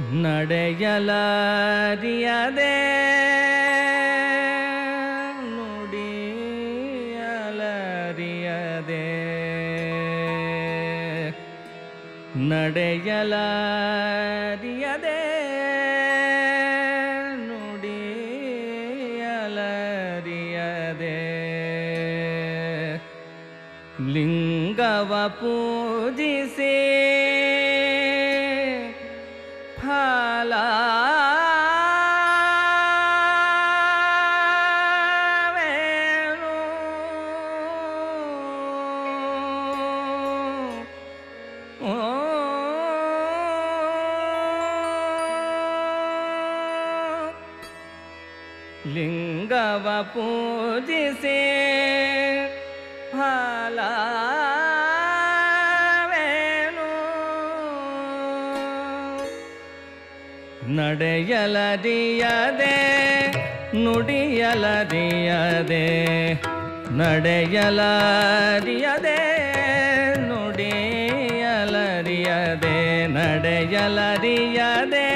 ನಡೆಯಲಾರಿಯದೆ. ನುಡಿಯಲಾರಿಯದೆ. ನಡೆಯಲಾರಿಯದೆ. ನುಡಿಯಲರಿಯದೆ. ಲಿಂಗವ ಪೂಜಿಸಿ. ओ लिङ्गपूजि ನಡೆಯಲರಿಯದೆ ನುಡಿಯಲದಿಯದೆ ನಡೆಯಲದಿಯದೆ ನುಡಿಯಲರಿಯದೆ ನಡೆಯಲರಿಯದೆ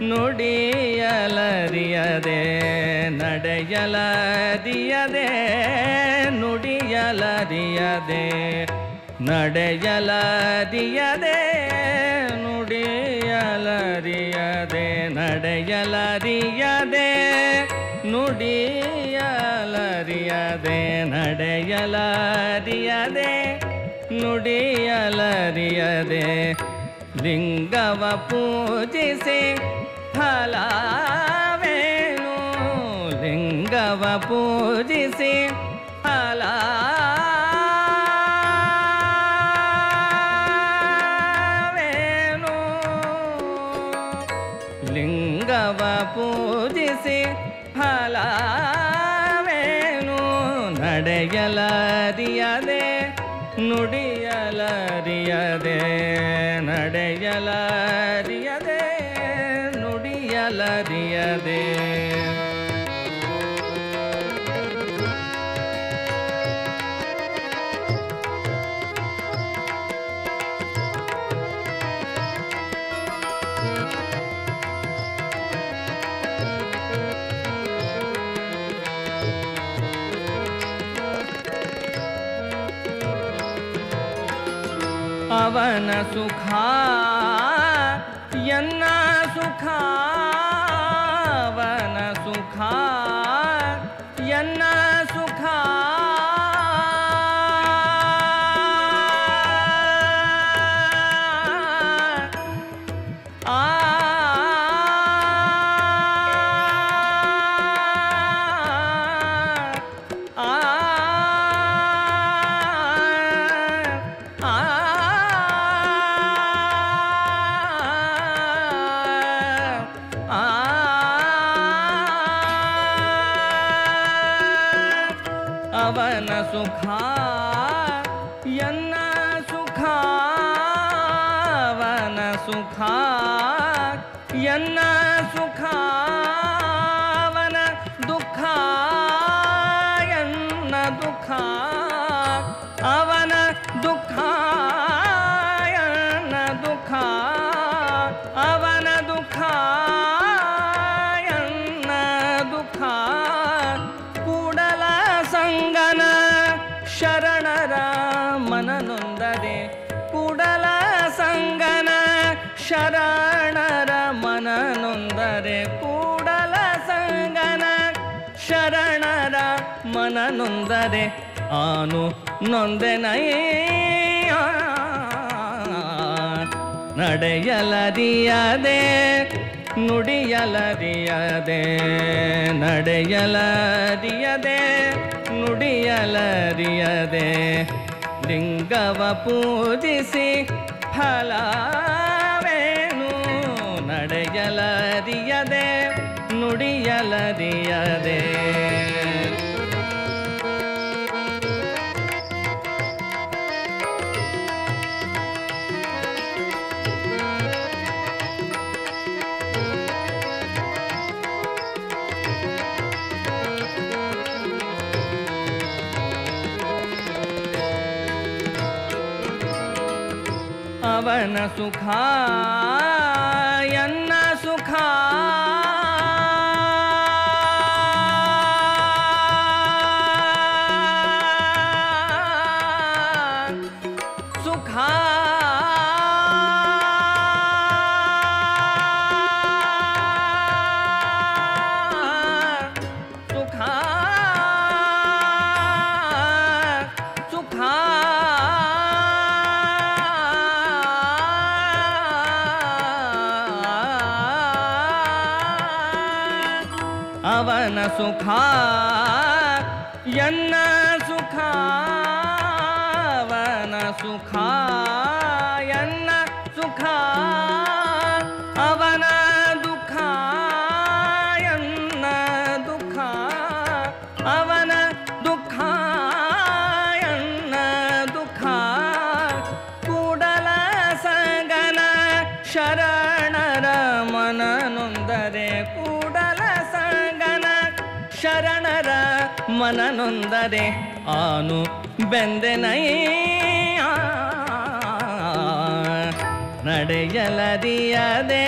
ನುಡಿಯಲರಿಯದೆ ನಡೆಯಲದಿಯದೆ ನುಡಿಯಲರಿಯದೆ ನಡೆಯಲರಿಯದೆ. ನಡೆಯಲರಿಯದೆ ನುಡಿಯಲರಿಯದೆ ನಡೆಯಲರಿಯದೆ ನುಡಿಯಲರಿಯದೆ ಲಿಂಗವ ಪೂಜಿಸಿ ಫಲವೇನು ಲಿಂಗವ ಪೂಜಿಸಿ ಫಲವೇನು ಲಿಂಗವ ಪೂಜಿಸಿ ಫಲವೇನು ನಡೆಯಲರಿಯದೆ ನುಡಿಯಲರಿಯದೆ ನಡೆಯಲರಿಯದೆ ನುಡಿಯಲರಿಯದೆ सुखा यन्न सुखा। वन सुखा यन्न सुखा वन सुखा यन्न ಶರಣರ ಮನನೊಂದರೆ ಕೂಡಲ ಸಂಗನ. ಶರಣರ ಮನನೊಂದರೆ ಆನು ನೊಂದೆನಯ್ಯ ನಡೆಯಲರಿಯದೆ, ನುಡಿಯಲರಿಯದೆ ನಡೆಯಲರಿಯದೆ, ನುಡಿಯಲರಿಯದೆ. ಲಿಂಗವ ಪೂಜಿಸಿ ಫಲವೇನು ನುಡಿಯಲರಿಯದೆ ನುಡಿಯಲರಿಯದೆ ಅವನ ಸುಖ सुखा यन्न सुखा वन सुखा ಮನನೊಂದರೆ ಆನು ಬೆಂದೆನೈ ನಡೆಯಲದಿಯದೆ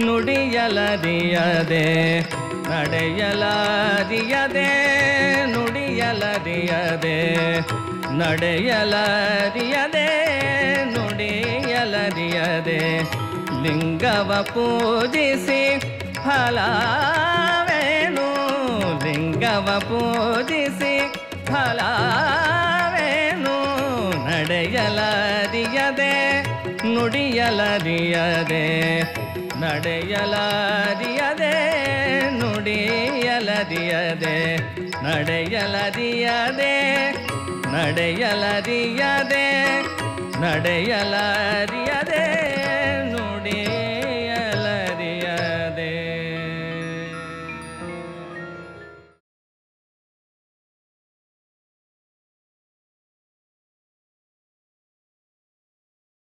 ನುಡಿಯಲದಿಯದೆ ನಡೆಯಲದಿಯದೆ ನುಡಿಯಲದಿಯದೆ ನಡೆಯಲದಿಯದೆ ನುಡಿಯಲದಿಯದೆ ಲಿಂಗವ ಪೂಜಿಸಿ ಫಲವೇನು ಲಿಂಗವ ಪೂಜಿಸಿ ಫಲವೇನು ನಡೆಯಲದಿಯದೆ ನುಡಿಯಲದಿಯದೆ ನಡೆಯಲದಿಯದೆ ನುಡಿಯಲದಿಯದೆ ನಡೆಯಲದಿಯದೆ ನಡೆಯಲದಿಯದೆ ನಡೆಯಲದಿಯದೆ